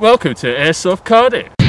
Welcome to Airsoft Cardiff.